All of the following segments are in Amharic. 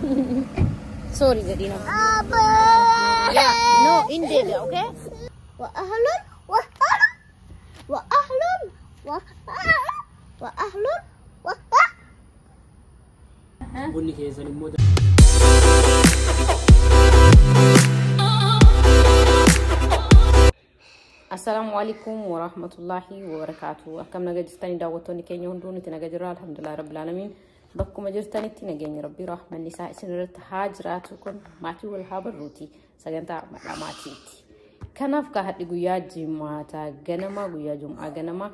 Sorry, Zadina. Yeah, no, in okay? Keenya hunduu nuti naga jirra alhamdulillah rabbil alamin. Bakkuma jirtanitti nageenya rabbii rahmanni isaa isin irratti haa jiraatu kun maatii wal haa barruuti sagantaa madhaa maatiiti. Kanaaf ka hadhi guyyaa jimaataa ganama guyyaa jum'aa ganama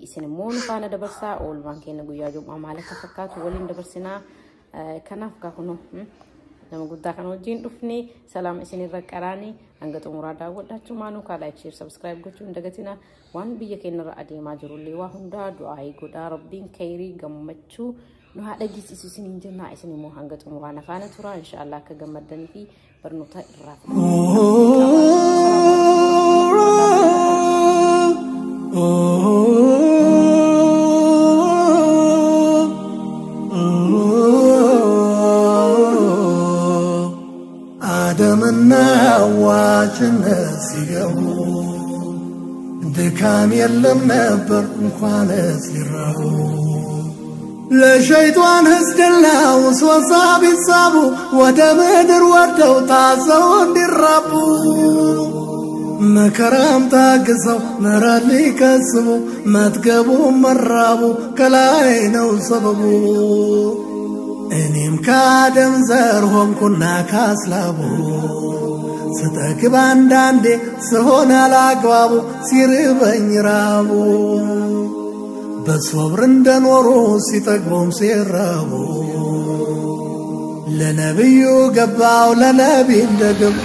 isin immoo nu faana dabarsaa oolmaan keenya guyyaa jum'aa maal akka fakkaatu waliin dabarsinaa. Kanaaf ka kunu nama guddaa kana wajjin dhufni salaam isinirra qaraanii hanga xumuraa daawwadhaachu maanuu kaalaa ibsiif sabskiraayib gochuun dagatina waan biyya keenyarra adeemaa jirullee waa hundaa du'aa godhaa rabbiin kayrii gammachuu nu haadha gisiisu isiniin jennaa isin immoo hanga xumuraa nafaana turaa inshaallah akka gammaddanii fi barnoota irraa. Oh ሐዋችነት ሲገቡ ድካም የለም ነበር እንኳንስ ሊራቡ። ለሸይጧን ህዝድና ውስወሳ ቢሳቡ ወደ ምድር ወርደው ታዘው እንዲራቡ። መከራም ታግሰው ምሕረት ሊከስቡ መጥገቡ መራቡ ከላይ ነው ሰበቡ። እኔም ከአደም ዘር ሆንኩና ካስላቡ ስጠግብ አንዳንዴ ስሆን አላግባቡ ሲርበኝ ራቡ። በሶብር እንደኖሩ ሲጠግቡም ሲራቡ። ለነቢዩ ገባው ለነቢ እንደገቡ።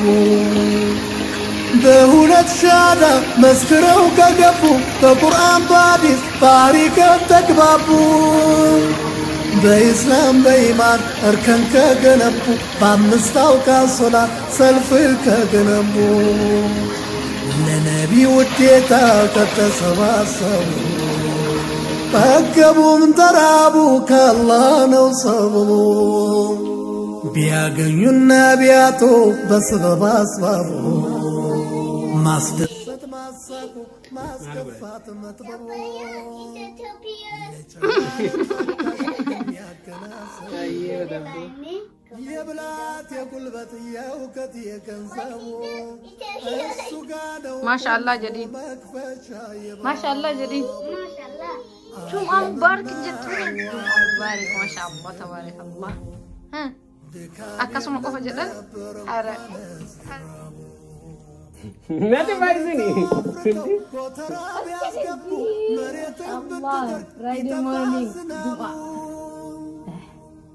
በሁለት ሻዳ መስክረው ከገቡ በቁርአን በሐዲስ ታሪክም ተግባቡ د اسلام د ایمان ارکان کګنپو پامنستاو کا سولا سلف کګنمو نبی وټیتا کټ سواسو پکبوم درابو کالله نو سبو بیا ګنن بیا تو بس د باس وابو ماست Merhaba. Fatma Tababo. ማሻአላ ጀዲድ መክፈቻ ማሻአላ ጀዲድ ጁምዓ ሙባረክ jettuun ጁምዓ ሙባረክ ማሻአላ ተባረከላ akkasuma qofa jedhan ara nati fayyisini ጎተራ ቢያስገቡ መሬትን ፍራይዴ ሞርኒንግ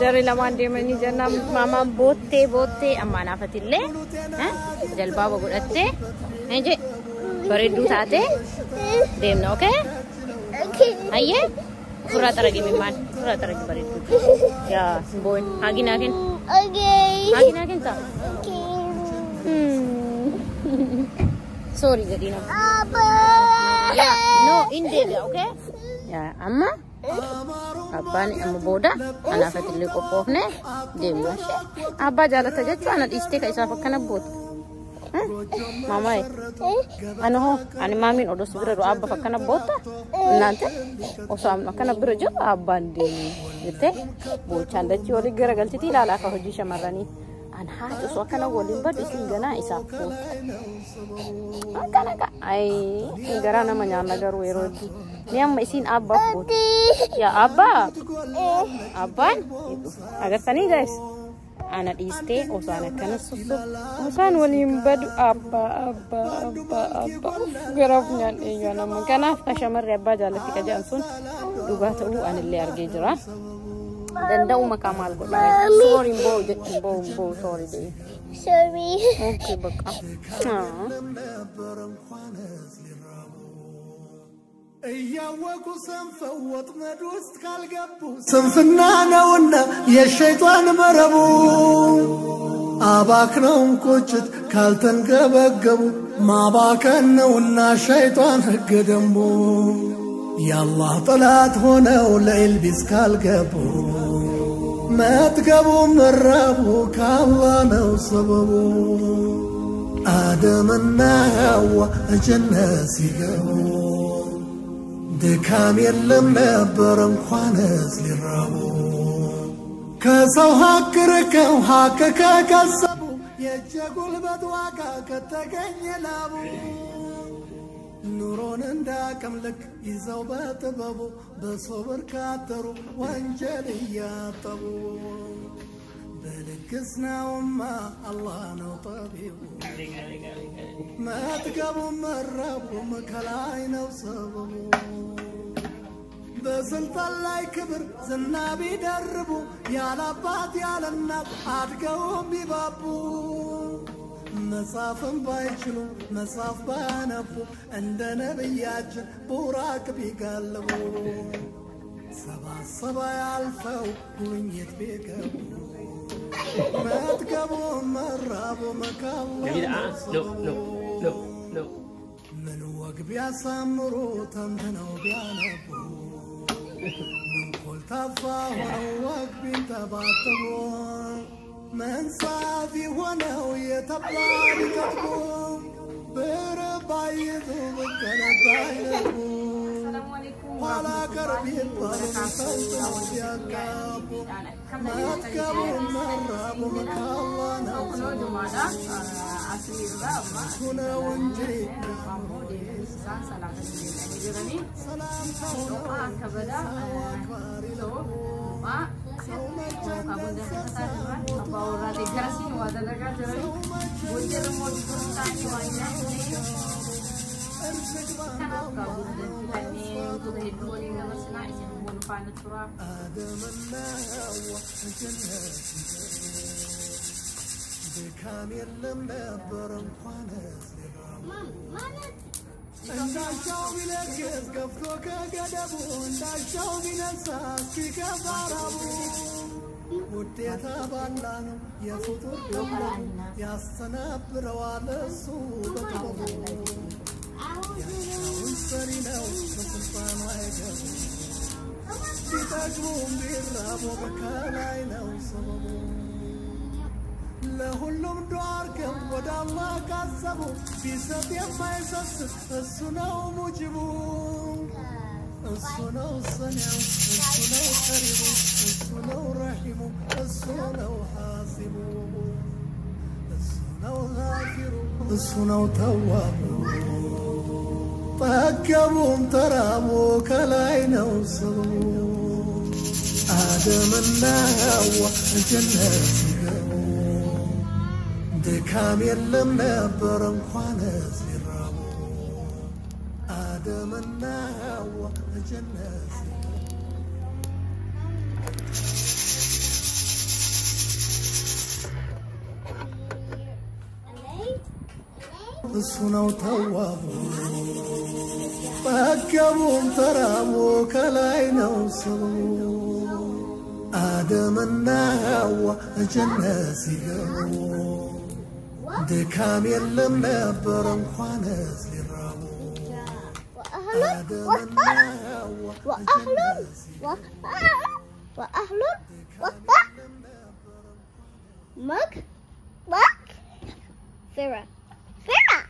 jarri lamaan deemanii jennaan maamaan boottee boottee ammaan hafatillee jalbaaba godhattee je bareedduu taate deemna okee hayyee ofirraa xaragi mimmaan ofirraa xaragi bareedduu yaa boon haginaa ken Okay. haginaa ken ta'a sorry jedhina Apa? yaa no in deebi'a okee yaa amma jaalata jechuu ana dhiistee ka isaaf akkana booda maamaye ani hoo ani maamiin odoo si bira du'aa abbaaf akkana booda እናንተ jiru abbaan deemu jettee boochaan dachii walii gara galchiti ilaalaa ka hojii shamarranii an hatu so kana golin ba disin gana isa ko an kana ka ai gara na manya na garo ero di niyan mai sin abba ko ya abba abban aga tani guys. Ana dhiistee osaan oh, akkana susu. Oh, osaan waliin badu abbaa abbaa abbaa abbaa garaaf nyaan ya, eenyu anamma kanaaf ah, ka shamarri abbaa jaalatti ka jedhan sun dhugaa ta'uu uh, anillee argee jira. Maal godha? Sooriin boo jechuun boo boo soorii ta'e. Sorry. ነበር እንኳንስ ሊራቡ እያወቁ ሰንፈው ወጥመድ ውስጥ ካልገቡ ስንፍና ነውና የሸይጣን መረቡ አባክነውም ቁጭት ካልተንገበገቡ ማባከን ነውና ሸይጣን ሕገ ደንቡ የአላህ ጠላት ሆነው ለኢልቢስ ካልገቡ መጥገቡ መራቡ ከአላህ ነው ሰበቡ አደምና ሐዋ ጀነት ሲገቡ ድካም የለም ነበር እንኳንስ ሊራቡ። ከሰው ሀቅ ርቀው ሀቅ የእጀ ጉልበት ዋጋ ከተገኘ ላቡ ኑሮን እንዳቅም ልክ ይዘው በጥበቡ በሶብር ካተሩ ወንጀል እያጠቡ በልግስናውማ አላህ ነው ጠቢቡ። መጥገቡ መራቡም ከላይ ነው ሰበቡ። በስልጣን ላይ ክብር ዝና ቢደርቡ ያለ አባት ያለ እናት አድገው ቢባቡ መጻፍም ባይችሉ መጻፍ ባያነቡ እንደ ነቢያችን ቡራቅ ቢጋልቡ ሰባት ሰማይ አልፈው ጉብኝት ቢገቡ። መጥገቡ መራቡ መካቡ. ምን ወግ ቢያሳምሩ ተንትነው ቢያነቡ። ምን ኮልታፋ ሆነው ወግ ቢንተባተቡ من صافي وأنا ويا تطلعني تقوم بربعي ذوبك أنا باين السلام عليكم. ولا قربي الطريق خلف يا كابو ما تكابو مرة بمك الله. نوم هنا ونجينا سلام كبدا سلام kabunda katakan apa orang tiga sih wadah mereka jalan bocil mau dikurungi wajah ini karena kabunda kita ini untuk hidup ini nggak bersenang sih mau panas turap بكامل لما برم قناة ماما እንዳሻው ቢለግስ ገፍቶ ከገደቡ እንዳሻው ቢነሳ እስኪከፋ ውዴታ ባላ ነው የፍጡር ደለቡ ያስተናብረዋል እሱ በጥበቡ። ያሻውን ሰሪ ነው በስልጣኑ አይገቡ። ቢጠግቡም ቢራቡ በከላይ ነው ሰበቡ ለሁሉም ዱዓ አርገው ወደ አላህ ካሰቡ ቢሰጥ የማይሰስት እሱ ነው ሙጅቡ እሱ ነው ሰሚዑ እሱ ነው ቀሪቡ እሱ ነው ረሒሙ እሱ ነው ሐሲቡ እሱ ነው ጋፊሩ እሱ ነው ተዋቡ ጠገቡም ተራቡ ከላይ ነው ሰበቡ አደምና ሐዋ ጀነት ሲገቡ ድካም የለም ነበር እንኳንስ ሊራቡ አደምና ሐዋ ጀነት እሱ ነው ተዋቡ። ጠገቡም ተራቡ ከላይ ነው ሰበቡ አደምና ሐዋ ጀነት ሲገቡ ድካም የለም ነበር እንኳንስ ሊራቡ አደምና ሐዋ وأهل وأهل وأهل مك مك Farah Farah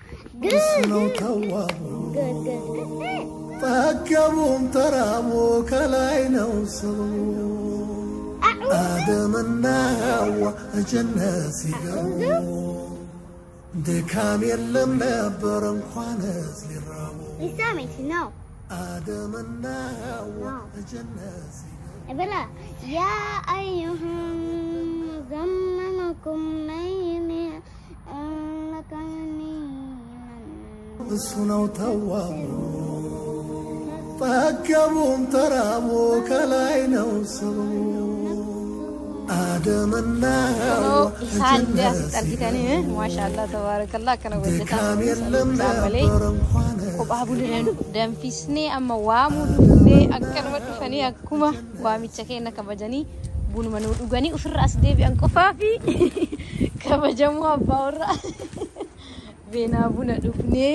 እሱ Good ነው ተዋቡ Good good good ጠገቡም ተራቡ ከላይ ነው ሰበቡ አደምና ሐዋ ጀነት ሲገቡ ድካም የለም ነበር እንኳንስ ሊራቡ You saw me to know አደምና ሐዋ ጀነት ሲገቡ Abela يا أيها زمنكم نين لكني እሱ ነው ተዋቡ ጠገቡም ተራቡ ከላይ kophaa buleen danfisnee amma waamuu dhufnee akkanuma dhufanii akkuma waamicha keenya kabajanii bunuma nuu dhuganii ofirra as deebi'an qofaa fi kabajamuu abbaa warraa beenaa buna dhufnee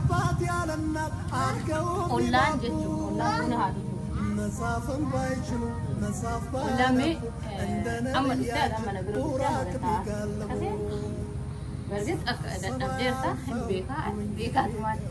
irra sagalee yoo jeeqe xiqqoo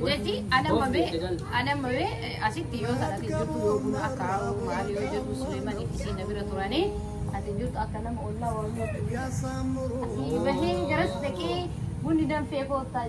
jadi ada mabe ada mabe asik tio saat itu tuh akal mari aja tuh sulaiman itu sih tapi aturan ini saat itu tuh akan nama allah wabarakatuh ini jelas deh ki bun di dalam fiqih kota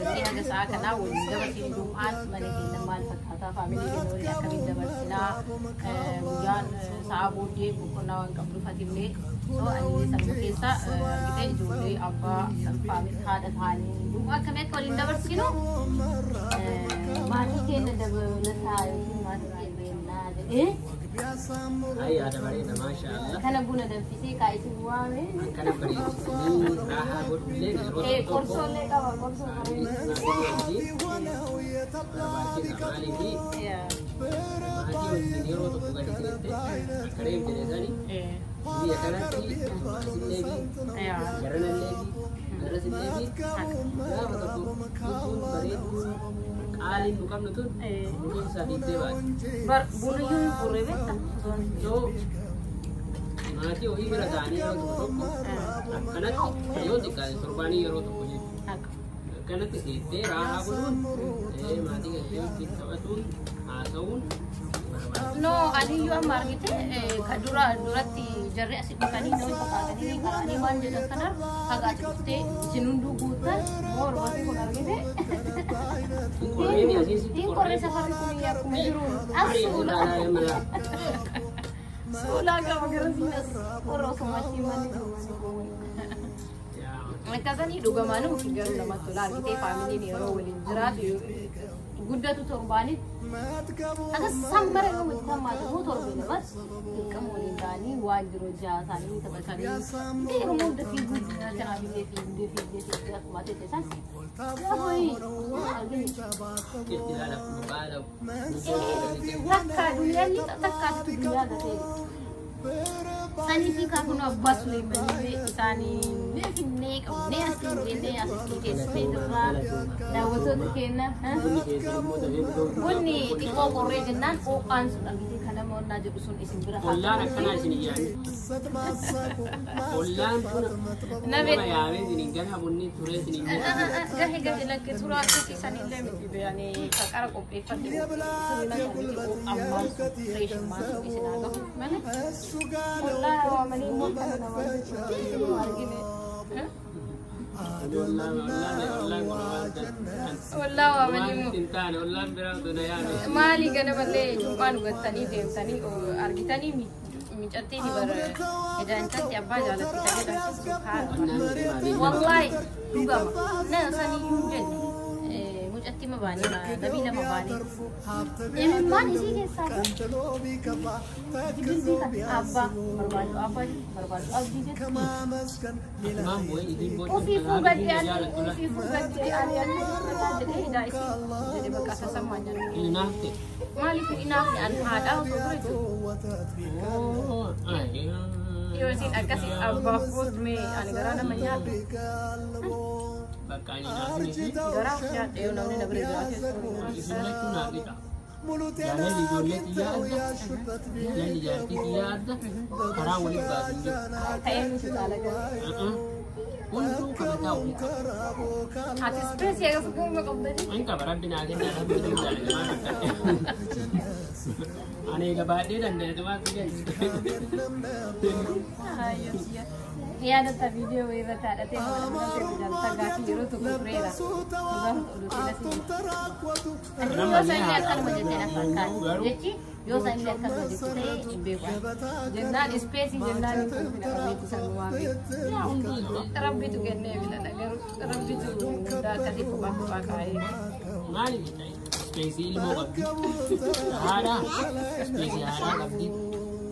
fiiga. Garanillee uf garanillee uf garanillee uf otoo jettu galgala. jechi adamamee adamamee asitti yoo sanatti jirtu yoo buna akka haa'u maali yoo jirtu Suleemanii isii na bira turanii ati jirtu akka nama ollaa waan ያሳምሩ asii bahee garas dhaqee أي هذا برينا ما شاء الله كان أبونا دم في سيكا إسبوع من كان برينا راح أقول لك إيه كورسو لك أو كورسو برينا Alin bukan itu mungkin sadite bas bar bulu yu pure beta so nanti ohi orang dani ro to kanat yo dikal surbani yero to puji kanat ke te raha bunuh. eh mati ke te kitawatun asaun No, ani yo amar gitu, eh kadura dura ti jarri asik makani no itu kagak ini kalau ani man jadi kanar kagak cukup jenundu guta, bor bor konar gitu. Ini korre safari kumi ya kumi juru, asu lah. Sula gak magaran sinas, koro sama ciman itu. Mereka duga mana mungkin garu lama tulah, kita family ni orang walijirat, gudah tuh turbani Sambare with Tamad, Motor Universe, Kamodani, Wild Rojas, and Tabakari. They removed the few goods that are related to the Mathesan. Taka, do you have Sani people cannot bust me, but Sani, very make a nasty when they are sitting in the van. That was okay, na? Good, the corporation, not for answer. naje fresh argine maali gana ballee cuuphaan hugattanii deemtanii argitanii miicattiin bara edaantatti abbaa jaalatitanii dhabsiisuuf haala. Wallaahi dhugama. Na sanii hin jennu. कुछ अति में बानी तभी ना बानी ये में बानी इसी के साथ अब्बा बर्बाद अब्बा बर्बाद अब दीजिए ओफी फुगत यार ओफी फुगत यार jadi dah isi jadi bekas asam manja inafte malih inafte itu oh ayah sih sin akasit abba food me anegara namanya ani naafne. Garaa of nyaadhe yoo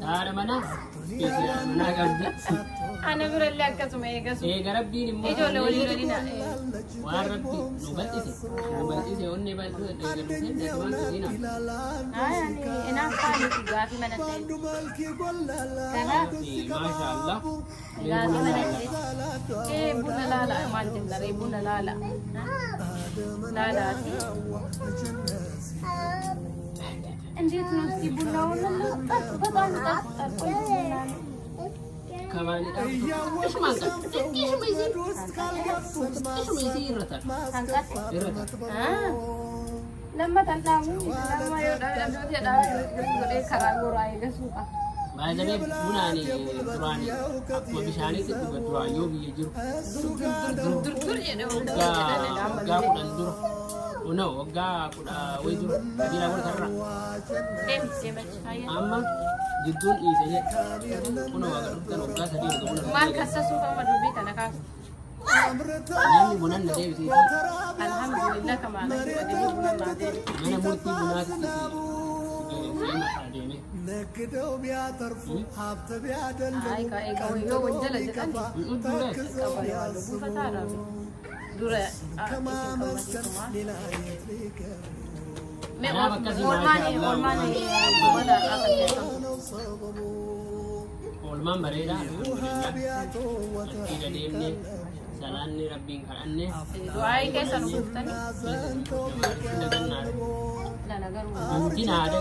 Haadha manaa. Ispeesii haadha manaa qabdi. Ana birallee akkasuma eegasu. Eega rabbiin immoo Ijoollee walii galina. waan rabbi nu bal'ise. Nu bal'ise onni bal'ise eegalu seenaa waan kisiina. Ani inaaf faanitti gaafii mana ta'e. Kanaaf Maasha Allah. gaafii mana ta'e. Ee buna laala maal jenna ree buna laala. Laalaati. እንዴት ነው እስቲ ቡናውን ጠጥ በጣም ጠጥ ጠጥ Kamaanidha. Ishuma jedhee Waggaa waggaa kudhan dura. No, waggaa kudha wayi dura. Biyya dhiise waaqa dhuftan waggaa sadii buna Maal dubbii kana? Namni bunan na deebisee Alhamdulillah mana murtii bunaatti seenaa adeeme. ነግደው ቢያተርፉ ሀብት ቢያደልቡ buufataadhaaf dura ከማመስገን ሌላ የት ሊገቡ Make money, old money. Bareeda. Salaanni rabbiin kadhanne. Aadaa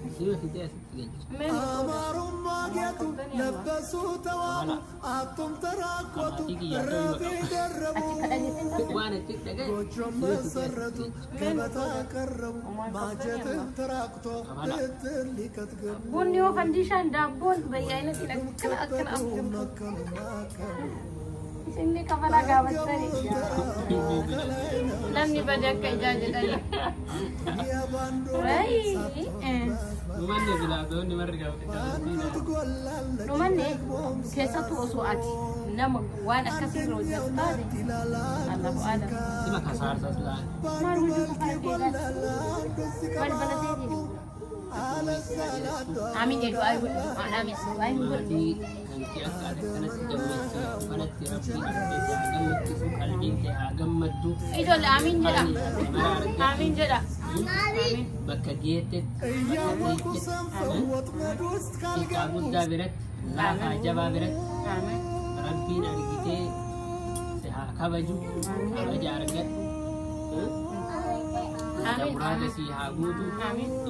ተዋቡ አቱም ተራኮቱ ረፊ ደረቡ መሰረቱ ገበታ ቀረቡ bayyaa'inatti akkana akkana afgamtu መከሉ ini ka pala gawad sa rin. Alam niyo ba dyan kay Jaja dali? Ay! Numan niya gila doon, ni Maria gawad ka niya, kesa. Na roja tadi. Allah ko alam. Kasar sa sila. Marujo ka kaya sa biratti amin rabbiin argitee si haa kabaju kabaja argadhu. Dabraata si haa guutu.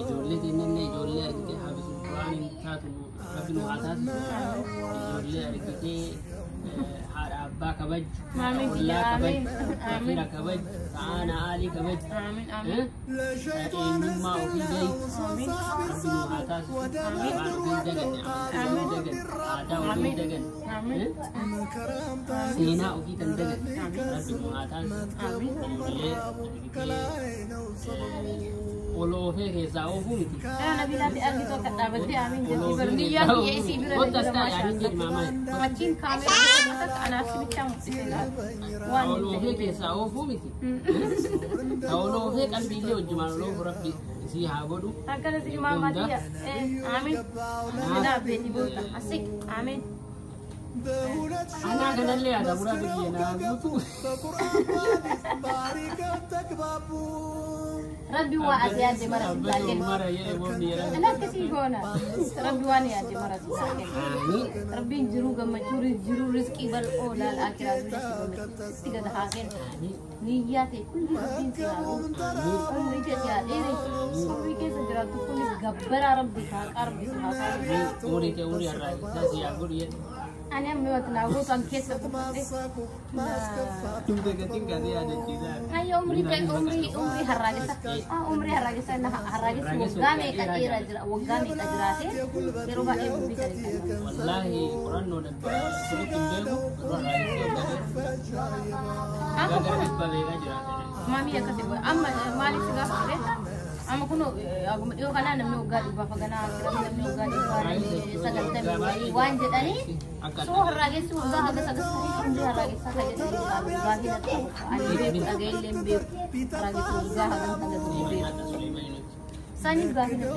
Ijoollee kennillee ijoollee argitee haabisu waan hin taatu rabbi nu haa taasisu. Ijoollee argitee haadha abbaa kabaju, ollaa kabaju, fira kabaju, ta'aana aalii kabaju. Eenyummaa ofii beeku. Rabbi nu haa taasisu. Afaan ofii daganne, afaan ofii daganne, aadaa ofii daganne. Seenaa ofii kan daganne. Rabbi nu haa taasisu. Ijoollee argitee olóhe hézzáó huliti. Ott aztán elhindít mámai. olóhe hézzáó huliti. olóhe kalbi le ujjumán olóhe rabbi. Siha godu. Akan si jumal mati ya. Amin. Sudah beti buta. Asik. Amin. أنا أنا اللي أنا مراد بينا Rabiwa at ya di mara sa akin. Anak. Rabiwa niya di mara sa. Rabi juru gama juru juru rizki bal o lal akira sa akin. Tiga na akin. Niya te kundi sa akin sa akin. Ang niya te ate arab di Ani ambil waktu lagu tuan kes waktu Tum tega tidak. Ayo umri umri umri harage sa. Ah umri harage sa nah harage sa wogame ka ira jira wogame ka jira te. Pero ba em bi Quran no da ba su tum bego harage sa. Ah. Mami ya kasi ba amma mali siga ama Sani bahagia,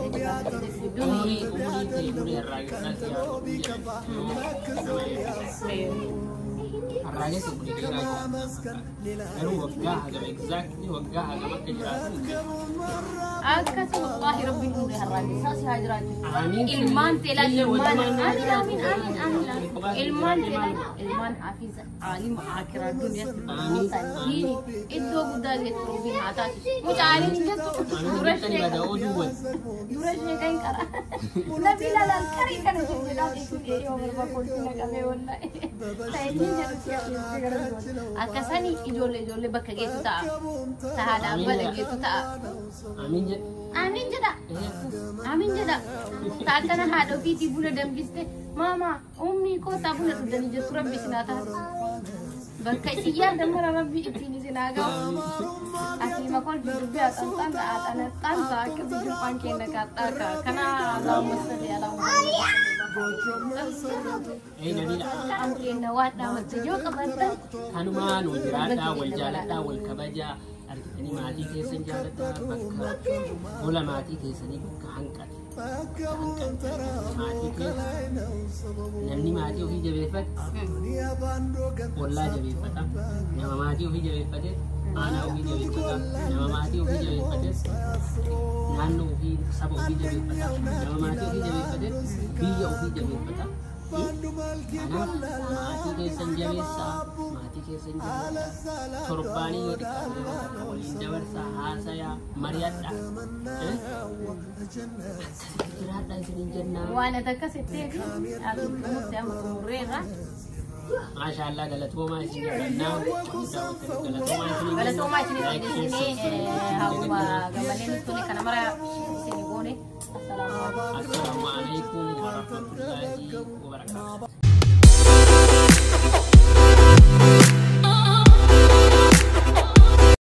ilmaan jedhama ilmaan hafiis aalim akira duniyatti bahanii sanjiini iddoo guddaa geesse robii haa taatu mucaaleen jattu dura ishee dura ishee kan qara namni lalaan qarii kana jirudha eeyyoo barba kolti naqamee wallaa'e ta'inni jedhu akkasanii ijoollee ijoollee bakka geessu ta'a tahaadhaan bada geessu ta'a amin jedha amin jedha ta'akkana haadha ofiitii buna dambiste maamaa ummi jirtu rabbi. Bakka rabbi ittiin isin haa. Asii makoon xanxaan ta'a akka biyya afaan keenya kaadhaa ka'a. Kana alaamma sadii alaamma. Ee Nabiila. Afaan keenya waan dhaamatte yoo qabaatan Kanumaan wal jiraadhaa, wal jaaladhaa, wal kabajaa. Argitanii maatii keessan jaaladhaa bakka gola maatii keessanii bakka hanqate. जमनी माजी हुई जवेफत बोला जवेफत जमा माजी हुई जवेफत आना हुई जवेफत जमा माजी हुई जवेफत नान हुई सब हुई जवेफत जमा माजी हुई जवेफत बी हुई जवेफत आना। माजी जैसन जवेसा keessan jiru torbaanii yoo xiqqaate waliin dabarsaa haasayaa mari'adha. Jiraadha isiniin jennaa. Waan ati akkas jetteef akkasumas amma xumurreerra. Maashaa Allah galatoomaa isin jibannaa. Galatoomaa isin jibannee hawwa gabaleen tole kana mara isin goone. Assalaamu alaikum warahmatullaahi wabarakaatuh.